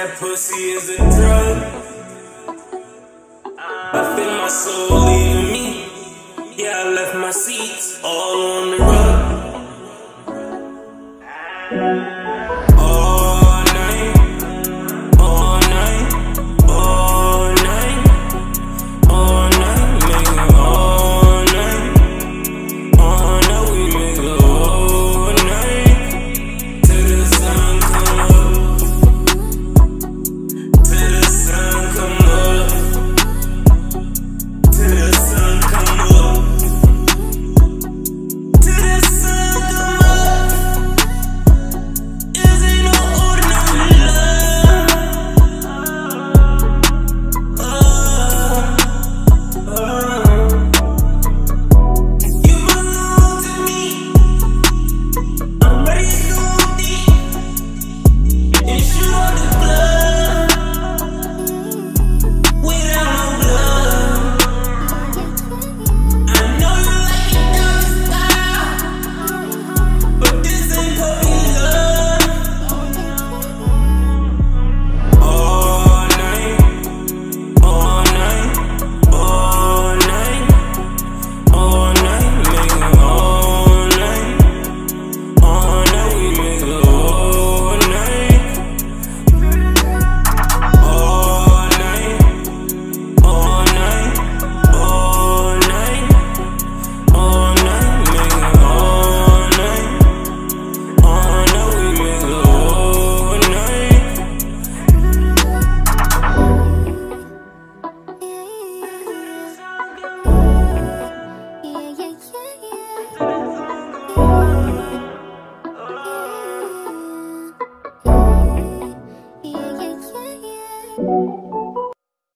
That pussy is a drug. I feel my soul leaving me. Yeah, I left my seats all on the rug.